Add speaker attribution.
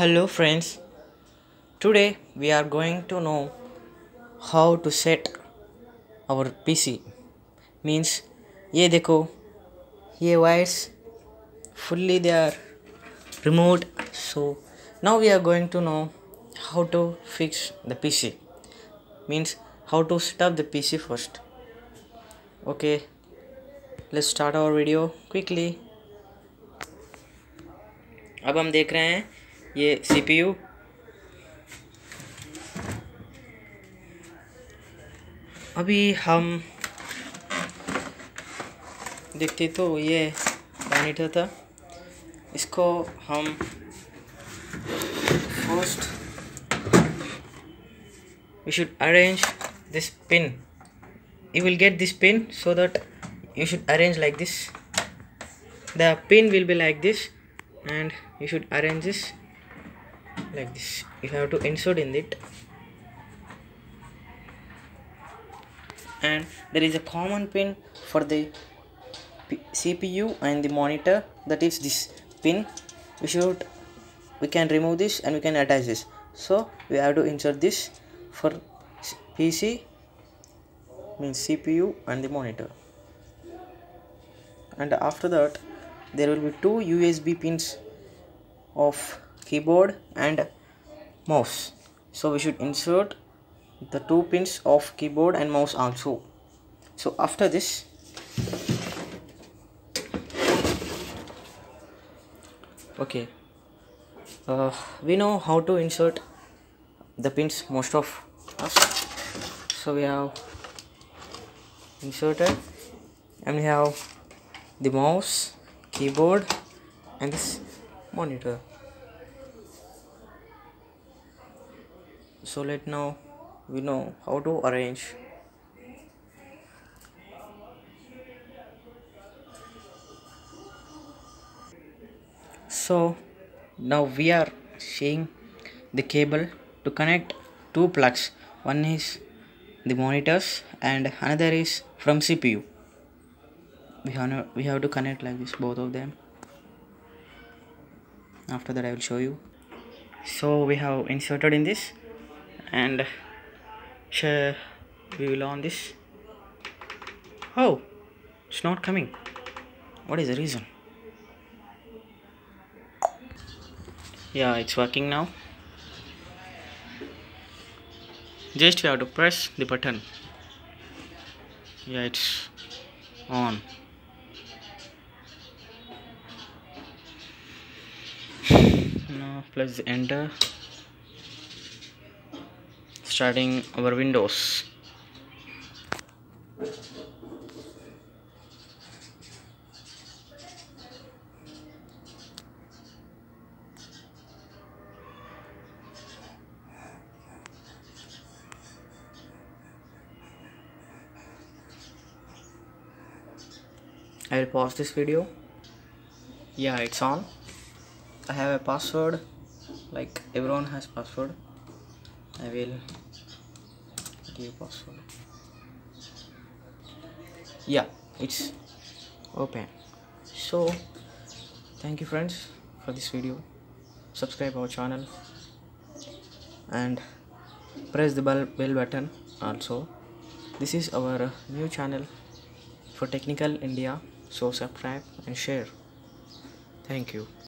Speaker 1: Hello friends. Today we are going to know how to set our PC. Means ये देखो ये wires fully they are removed. So now we are going to know how to fix the PC. Means how to set up the PC first. Okay, let's start our video quickly. अब हम देख रहे हैं ये CPU अभी हम देखते तो ये मॉनिटर था। इसको हम first you should arrange this pin you will get this pin so that you should arrange like this the pin will be like this and you should arrange this like this you have to insert in it. And there is a common pin for the P- CPU and the monitor that is this pin. We should we can remove this and we can attach this. So we have to insert this for PC means CPU and the monitor. And after that there will be two USB pins of keyboard and mouse. So we should insert the two pins of keyboard and mouse also. So after this okay uh, we know how to insert the pins most of us. So we have inserted and we have the mouse keyboard and this monitor so let now we know how to arrange. So now we are seeing the cable to connect two plugs. One is the monitors and another is from cpu we have, no- we have to connect like this both of them. After that i will show you. So we have inserted in this and sh- we will on this? Oh it's not coming. What is the reason? Yeah it's working now. Just you have to press the button. Yeah it's on. Now press enter starting our windows I will pause this video. Yeah, it's on. I have a password. Like everyone has password. I will password. Yeah, it's open. So, thank you friends for this video. Subscribe our channel and press the bell, bell button also. This is our new channel for technical india so subscribe and share thank you